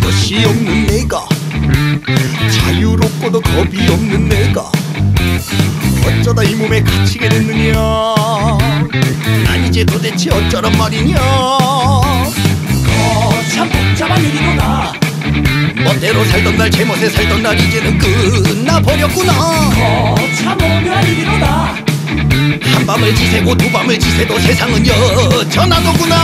것이 없는 내가. 자유롭고도 겁이 없는 내가. 어쩌다 이 몸에 갇히게 됐느냐. 난 이제 도대체 어쩌란 말이냐. 거참 복잡한 일이구나. 멋대로 살던 날 제멋에 살던 날 이제는 끝나버렸구나. 거참 오묘한 일이로다. 한밤을 지새고 두밤을 지새도 세상은 여전하더구나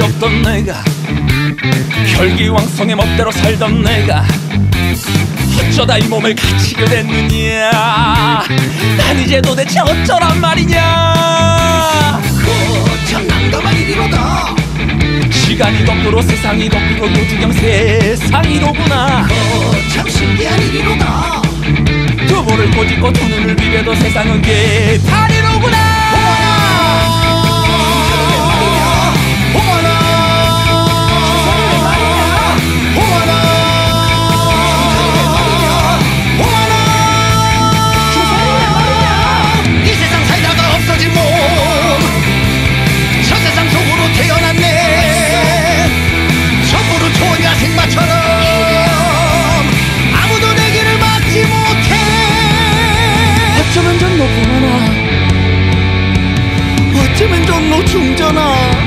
없던 내가 혈기왕성의 멋대로 살던 내가 어쩌다 이 몸을 갇히게 됐느냐. 난 이제 도대체 어쩌란 말이냐. 참 난감한 일이로다. 시간이 거꾸로 세상이 거꾸로 요지경 세상이로구나. 참 신기한 일이로다. 두 볼을 꼬집고 두 눈을 비벼도 세상은 개판이 좀너 중전아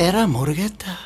에라 모르겠다.